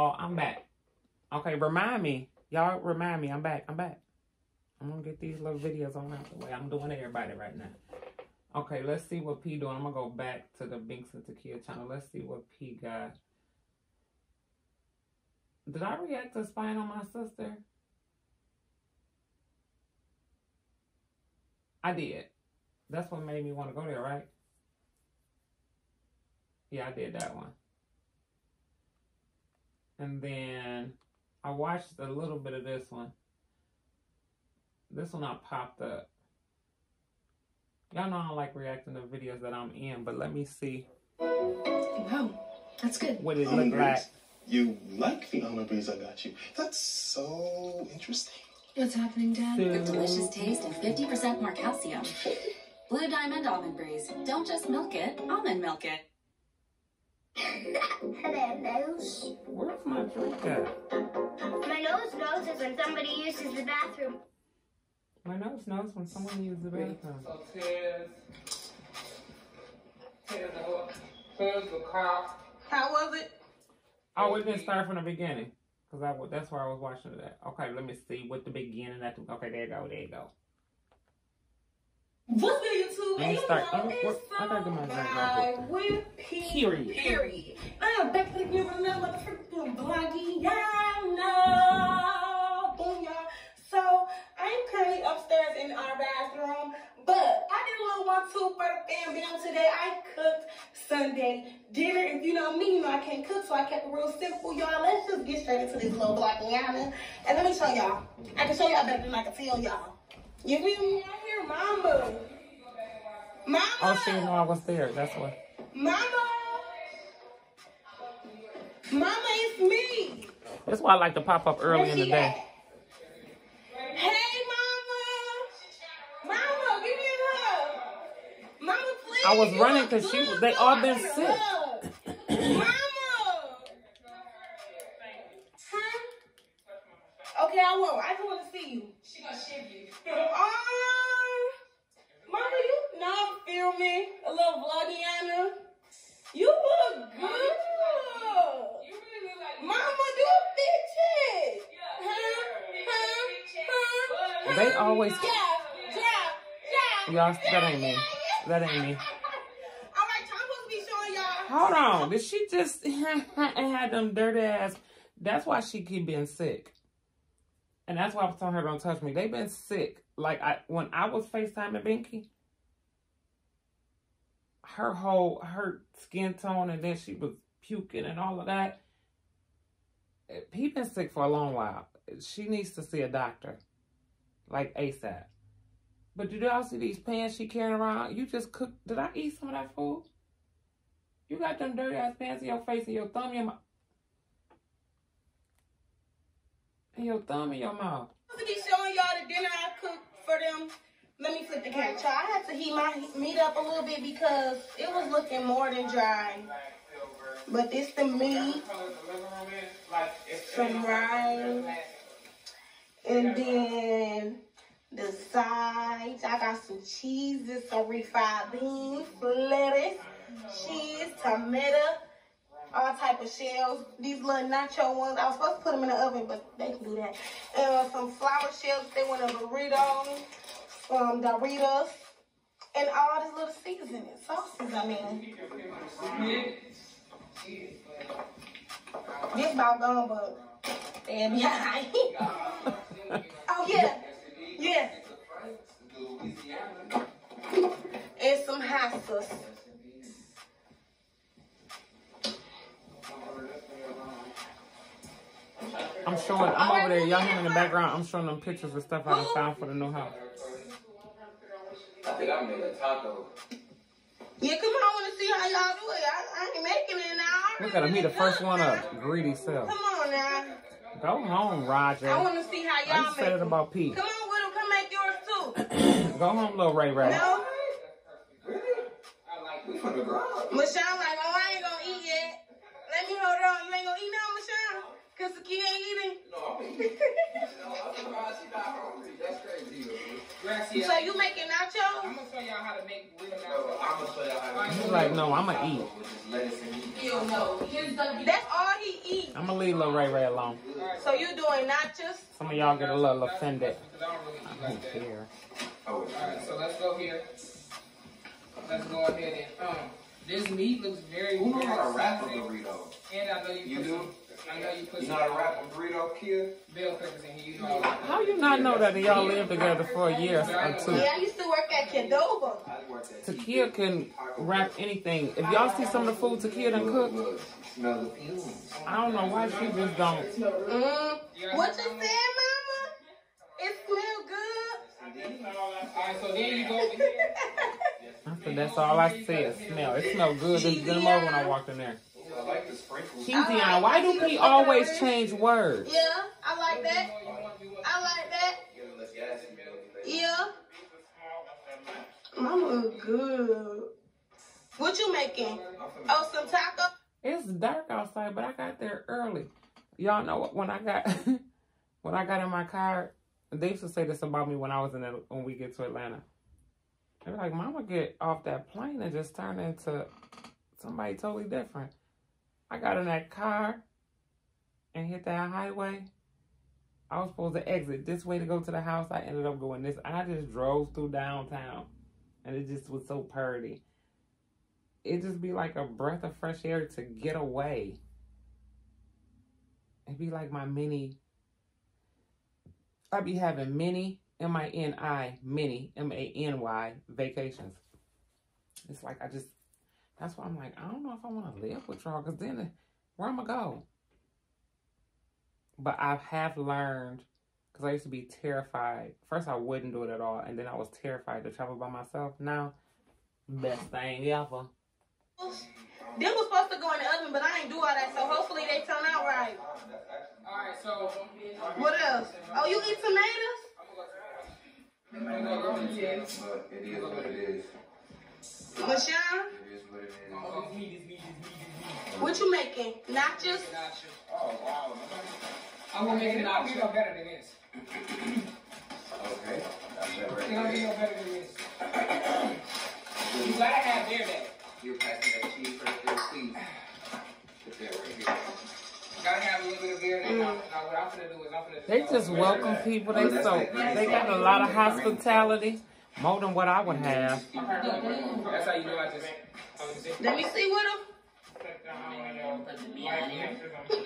y'all. I'm back. Okay, remind me. Y'all remind me. I'm back. I'm back. I'm gonna get these little videos on out the way. I'm doing everybody right now. Okay, let's see what P doing. I'm gonna go back to the Binks and Takia channel. Let's see what P got. Did I react to spying on my sister? I did. That's what made me want to go there, right? Yeah, I did that one. And then I watched a little bit of this one. This one I popped up. Y'all know I don't like reacting to videos that I'm in, but let me see. Wow, that's good. What it oh, look like. You like the almond breeze I got you. That's so interesting. What's happening, Dad? The delicious taste and 50% more calcium. Blue Diamond Almond Breeze. Don't just milk it, almond milk it. Hello, nose. Where's my drink at? My nose knows is when somebody uses the bathroom. My nose knows when someone uses the bathroom. So Tez, Tez, Tez the cop. How was it? Oh, it didn't start from the beginning. Cause I w- that's where I was watching that. Okay, let me see what the beginning. That okay, there you go, there you go. What's good, YouTube? Let me start- know, what- I gotta get my drink real Sunday with P. Period. Period. I'm back to give another freaking bloggy. Y'all know. Boom. So, I'm currently upstairs in our bathroom, but I did a little one two for the fam bam today. I cooked Sunday dinner. If you know me, you know I can't cook, so I kept it real simple, y'all. Let's just get straight into this little bloggiana. And let me show y'all. I can show y'all better than I can tell y'all. You feel me? I hear mama. Mama. Oh, she didn't know I was there. That's what. Mama! Mama, it's me! That's why I like to pop up early Where in the day. at? Hey, Mama! Mama, give me a hug! Mama, please! I was running look 'cause she was, they all been Give me a sick. Mama! Huh? Okay, I won't. I just want to see you. She gonna ship you. Um, Mama, you not feel me? A little vlogiana. You look good. Mama, do a fit check. Huh? Huh? Huh? They always- Yeah, yeah, yeah. Y'all, that ain't me. That ain't me. All right, so I'm supposed to be showing y'all. Hold on. Did she just had them dirty ass? That's why she keep being sick. And that's why I was telling her don't touch me. They been sick. Like I when I was FaceTiming Binky, her whole her skin tone and then she was puking and all of that. He been sick for a long while. She needs to see a doctor. Like ASAP. But did y'all see these pants she carrying around? You just cooked did I eat some of that food? You got them dirty ass pants in your face and your thumb in your mouth. And your thumb in your mouth. I'm to be showing y'all the dinner I cooked for them. Let me flip the camera. Child, I had to heat my meat up a little bit because it was looking more than dry. But this the meat, some rice, and then the sides. I got some cheeses, some refried beans, lettuce, cheese, tomato, all type of shells. These little nacho ones, I was supposed to put them in the oven, but they can do that. And uh, some flour shells. They want a burrito, some Doritos, and all this little seasoning sauces. I mean, this about gone, but damn, yeah. oh yeah, yeah. And some hot sauce. I'm showing, I'm over there, y'all hear me in the background. I'm showing them pictures of stuff I found for the new house. I think I made a taco. Yeah, come on, I want to see how y'all do it. I, I ain't making it now. Look at him, he the first one up. Greedy self. Come on now. Go home, Roger. I want to see how y'all just make said it it. about Pete. Come on, Widow, come make yours too. Go home, little Ray Ray. No? Really? I like we from the garage. Michelle like, oh, I ain't gonna eat yet. Let me hold on. You ain't gonna eat now, Michelle? Because the kid ain't eating. No, I'm eating. no, I'm surprised she's not hungry. That's crazy. Gracias. So you making nachos? I'm gonna show y'all how to make real nachos. I'm gonna show y'all how to He's like, no, I'ma eat. With this lettuce and meat. That's all he eat. I'm gonna leave Lil Ray Ray alone. So you doing nachos? Some of y'all get a little offended. I don't really eat I don't care. Oh, Alright, so let's go here. Let's go ahead and, um, this meat looks very, Who knows how to wrap a burrito? And I know you You put do? Some, I know you put You some know how to wrap a burrito, kid? bell peppers in here. You know all. How you not know that y'all lived together for a year or two? Yeah, I used to work at Qdoba. I worked at Takia can wrap anything. If y'all see some of the food Takia done cooked, Look, smell the fumes. I don't know why she just don't. Mm. What you said, Mama? It smell good. Alright, so then you go over here. I said that's all I said. Smell. It smelled good. It's good more when I walked in there. Like the why do we always change words? Yeah, I like that. I like that. Get a little gassy, man. Yeah. Mama look good. What you making? Oh, some taco? It's dark outside, but I got there early. Y'all know what? When I got when I got in my car, they used to say this about me when I was in the, when we get to Atlanta. They're like, "Mama, get off that plane and just turn into somebody totally different." I got in that car and hit that highway. I was supposed to exit this way to go to the house. I ended up going this, I just drove through downtown, and it just was so pretty it just be like a breath of fresh air to get away. It'd be like my mini. I'd be having mini mini M A N Y vacations. It's like I just. That's why I'm like I don't know if I want to live with y'all because then where am I go? But I have learned because I used to be terrified. First, I wouldn't do it at all, and then I was terrified to travel by myself. Now, best thing ever. Them was supposed to go in the oven, but I ain't do all that, so hopefully they turn out right. Alright, so. What else? Oh, you eat tomatoes? It might not go in here, but it is what it is. Michelle, It is what it is. Oh, this meat, this meat, this meat, this meat. what you making? Nachos? Nachos. Oh, wow. I'm gonna make it not be no better than this. Okay. That's that right It don't be no better than this. You gotta have their day. You pass me that cheese right there, please. Put that right here. Gotta have a little bit of beer. Mm. Now, now what I'm gonna do is I'm gonna. They just welcome people. They so they got a lot of hospitality, more than what I would have. That's how you know I just. I was just- Let me see with them.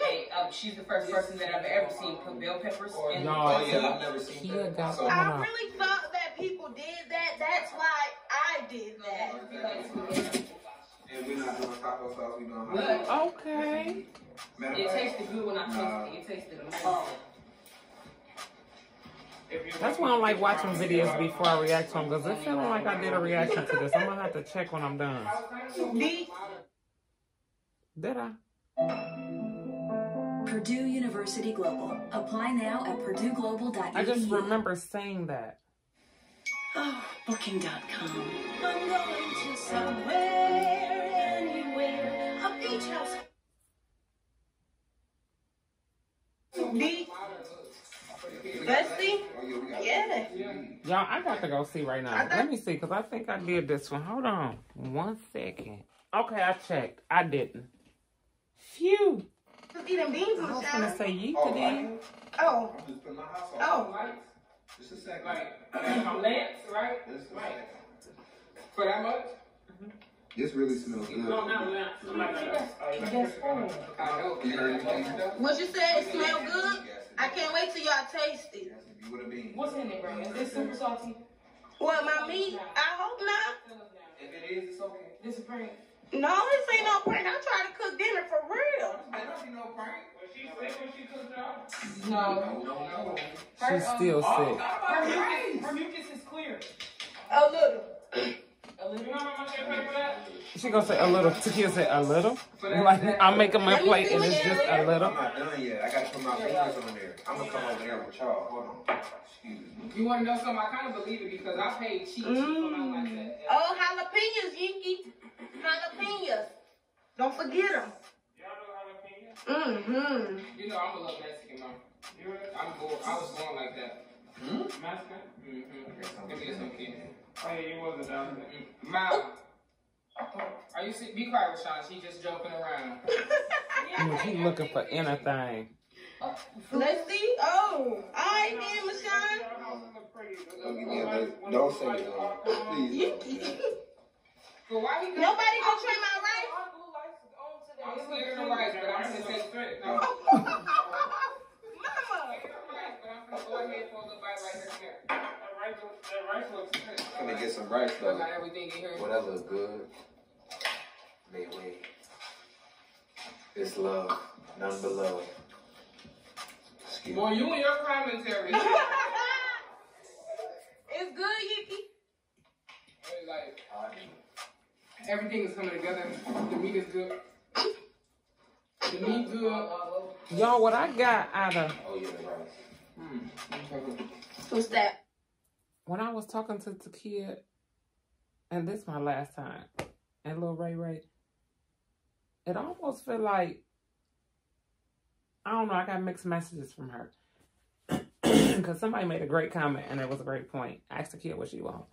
Hey, um, she's the first person that I've ever seen put bell peppers in. Y'all, Oh, yeah, I've never seen that. got So- I really thought that people did that. That's why I did that. And we're not doing taco sauce, we're doing hot sauce. Okay. It tasted good when I tasted it. It tasted amazing. That's why I don't like watching videos before I react to them because it's feeling like I did a reaction to this. I'm gonna have to check when I'm done. Did I? Purdue University Global. Apply now at purdueglobal.edu. I just remember saying that. Oh, booking.com. I'm going to somewhere, anywhere, a beach house. D. Bestie? oh, yeah, Yeah. Y'all, I got to go see right now. Let me see because I think I did this one. Hold on. One second. Okay, I checked. I didn't. Phew. Just eating beans in I was gonna say yeet Oh, to them. Oh. I'm just putting my house on. Oh. Just a second. Like, my lamps, right? Just a Right. For that much? Mm-hmm. This really smells good. No, not lamps. Like, I know. You heard anything? What you said? It smell good? I can't wait till y'all taste it. Yes, you would have been. What's in it, bro? Is this super salty? What, my meat? I hope not. If it is, it's okay. This is prank. No, this ain't no prank. I'm trying to cook dinner for real. Better not be no prank. She um, oh, sick when she No. No, no, no. She's still sick. Her mucus, her mucus is clear. A little. A little. You know how much I pay for that? She gonna say a little. Takia said a little. Like that- I'm making my plate and it's just a little. I'm not done yet. I gotta put my fingers on there. I'm gonna come over there with y'all. Hold on. Excuse me. You want to know something? I kind of believe it because I paid cheap for something like that. Oh, jalapenos, Yinky. Jalapenos. Don't forget them. Mm-hmm. You know, I'm a little Mexican, man. I'm born, I was born like that. Hmm? Mexican? Mm-hmm. Give me some kid. Oh yeah, you wasn't down Mom. Are you see? Be quiet, Rashawn. She just joking around. You keep looking for anything. Oh, let's see. Oh, all right then, Michonne. Yeah, don't say it. Please. So why he Nobody gonna try my rice. I'm slicking the rice, but I'm gonna say straight. No. Mama. But I'm gonna go ahead for a little bite right here. That rice looks- that rice looks good. I'm gonna get some rice though. got everything in here. Well, that look good. May wait. It's love. None but love. Excuse Boy, me. you and your commentary. It's good, Yippee. It's like everything is coming together. The meat is good. The meat good. Y'all, what I got out of Oh yeah, the rice. Hmm. What's that? when I was talking to the kid, and this my last time, and little Ray Ray, it almost feel like I don't know. I got mixed messages from her because somebody made a great comment and it was a great point. Ask the kid what she want,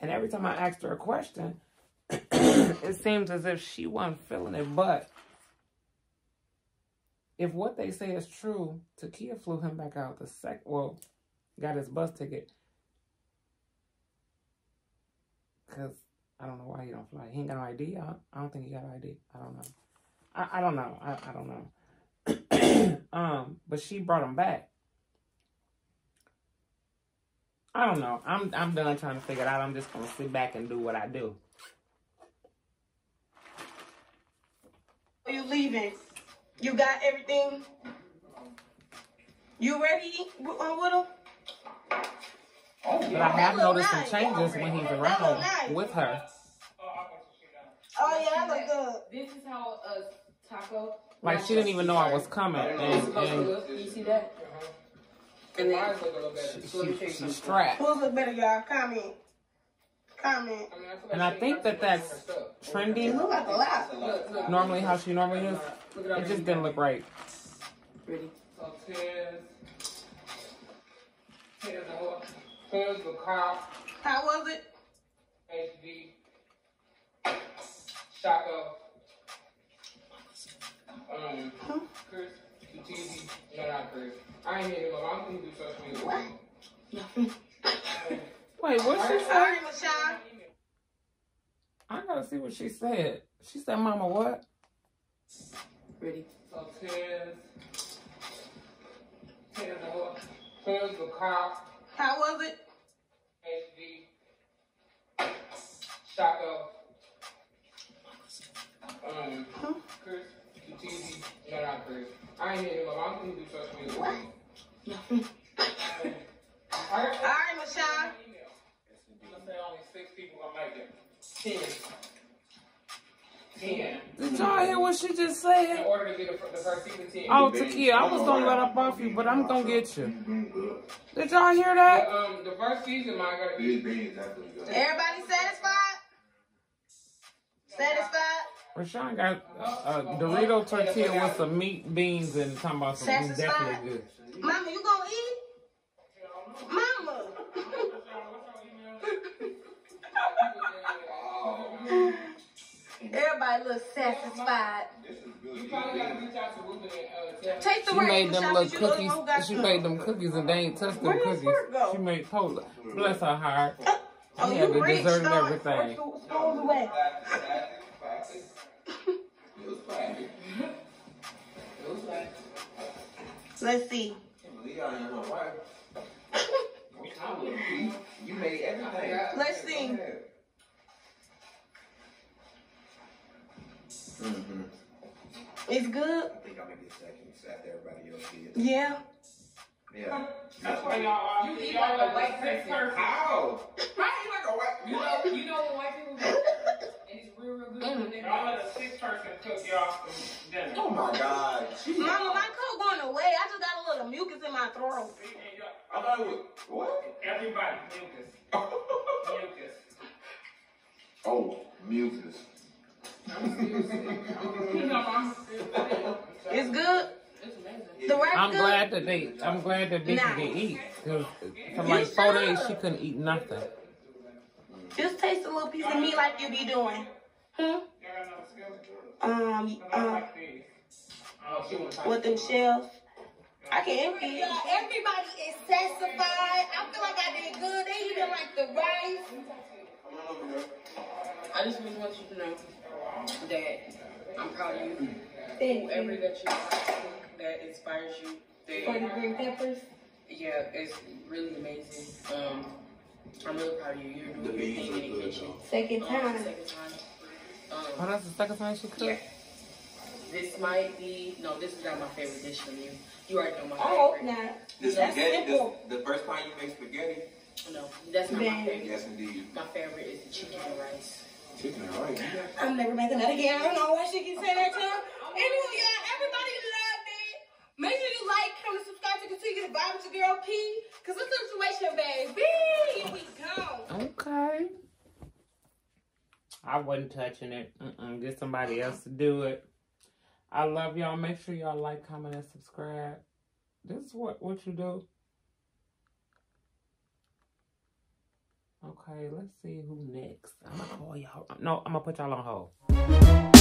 and every time I asked her a question, it seems as if she wasn't feeling it. But if what they say is true, Takia flew him back out the sec. Well, got his bus ticket because I don't know why he don't fly. He ain't got no ID. I, don't think he got an ID. I don't know. I, I don't know. I, I don't know. um, but she brought him back. I don't know. I'm I'm done trying to figure it out. I'm just gonna sit back and do what I do. Are you leaving? You got everything? You ready w- uh, with him? But I have noticed some changes when he's around with her. Oh yeah, that look good. This is how a taco. Like she didn't even know I was coming, and, and You see that? And mine look a little better. So let me show you she, she's strapped. Who's look better, y'all? Comment. Comment. I mean, I feel like And I think that that's stuff. trending. Look like a lot. Look, look. Normally, how she normally is. It just didn't look right. Ready? So Tez. Tez the what? Cop. How was it? HD. Shotgun. Um, Chris. UTV. No, not Chris. I ain't hear him. I don't think he do social media. Wait, what she All say? Michelle. I gotta see what she said. She said, "Mama, what?" Ready? So Tez. Tez the what? Tez the cop. How was it? HD. Shotgun. Um, Chris, UTV. No, not Chris. I ain't hear him. I don't think he do social media. All right, Michelle. Let's say only six people gonna make it. Ten. Ten. Did y'all hear what she just In said? order to get the, the first season, ten. Oh, Takia, I was gonna let up off you, but I'm gonna get you. Did y'all hear The, that? um, the first season, mine gotta be. These beans definitely good. Everybody satisfied? Satisfied? Rashawn got a Dorito tortilla with some meat, beans, and talking about some it's definitely good. Mama, you gonna eat? And, uh, tell Take the She rice, made them Michelle, little 'cause you know cookies. who got She some. made them cookies and they ain't touched them Where cookies. She made Pola. Bless her heart. Oh, She had you the rich, dessert and don't- everything. Spoons away. Let's see. Leon and her wife. You made everything. Let's see. It's good. I think I'm gonna get seconds after everybody else gets. Yeah. Yeah. That's why y'all, you eat like a white person. How? How you like a white? You know, you know when white people go, and it's real, real good. and mm. Y'all let a six person cook y'all dinner. Oh my God. She, Mama, my coat going away. I just got a little mucus in my throat. I thought it was what? Everybody, mucus. Mucus. oh, mucus. It's good. It's amazing. The rice I'm good. glad that they. I'm glad that they Nah. can eat because for like four days she couldn't eat nothing. Just taste a little piece of meat like you be doing. Huh? Um, she wanna with them shells. I can empty it. Everybody is satisfied. I feel like I did good. They even like the rice. I just really want you to know that I'm proud of you. Thank Whoever you. that you are, that inspires you, For the that, green peppers. yeah, it's really amazing. Um, I'm really proud of you. You're doing your thing in the kitchen. Second Um, time. second time. Oh, Um, that's the second time she cooked? yeah. This might be no. This is not my favorite dish from you. You already know my I hope favorite. not. The That's spaghetti, simple. the, the first time you make spaghetti? No, that's not my favorite. Yes, indeed. My favorite is the chicken and rice. Chicken and rice. I'm never making that again. I don't know why she can say that to him. Anyway, y'all, everybody loved it. Make sure you like, comment, subscribe to continue to vibe with your girl P. Cause it's a situation, baby. Here we go. Okay. I wasn't touching it. Mm-mm. Get somebody else to do it. I love y'all. Make sure y'all like, comment, and subscribe. This is what what you do. Okay, let's see who next. I'm gonna call y'all. No, I'm gonna put y'all on hold.